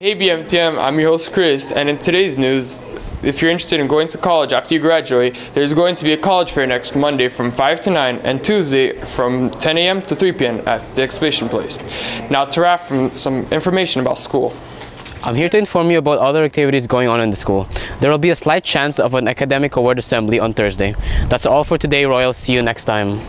Hey BMTM, I'm your host Chris, and in today's news, if you're interested in going to college after you graduate, there's going to be a college fair next Monday from 5 to 9 and Tuesday from 10 a.m. to 3 p.m. at the exhibition place. Now to wrap from some information about school. I'm here to inform you about other activities going on in the school. There will be a slight chance of an academic award assembly on Thursday. That's all for today, Royal. See you next time.